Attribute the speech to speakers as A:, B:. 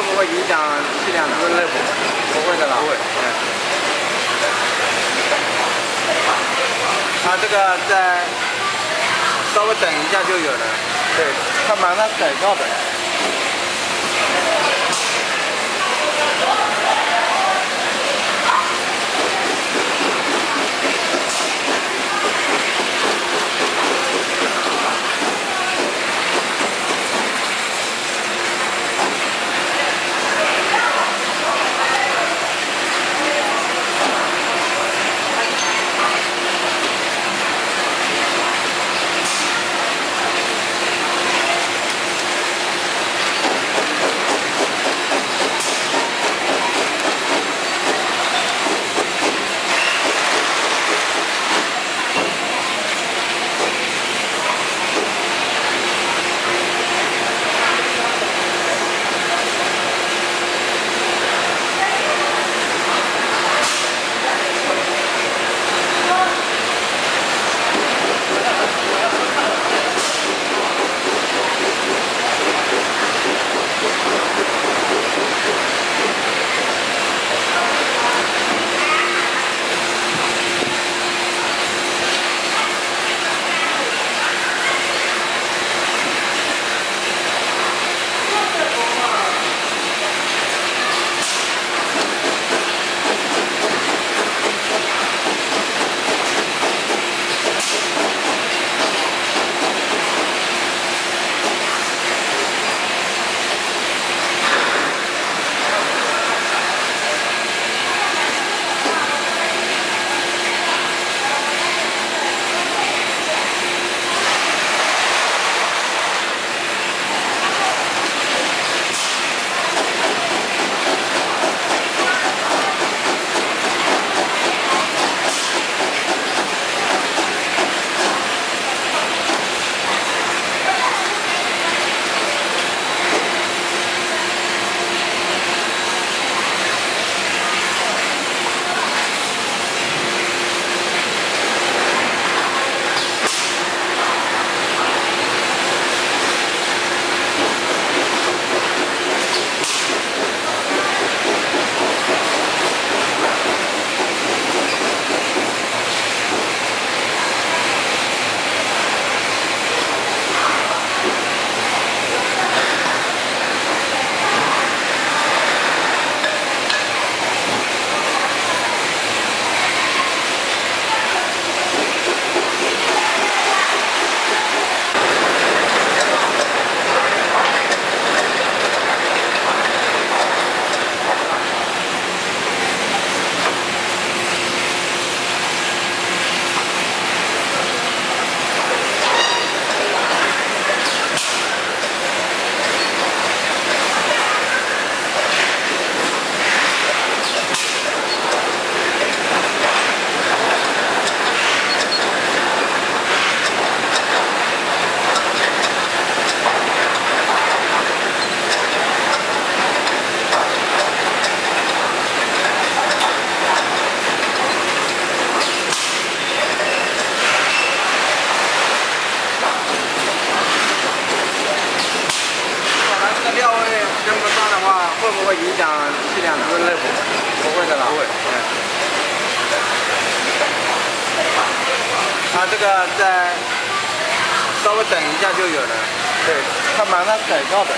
A: 会不会影响质量呢？
B: 不会，
A: 不会的啦。
B: 不会。
A: 它这个在稍微等一下就有了。
B: 对，它马上改造的。
A: 会不会影响质量呢？
B: 不会，
A: 不会的啦。
B: 不会。
A: 它这个在稍微等一下就有了。
B: 对，它马上改造的。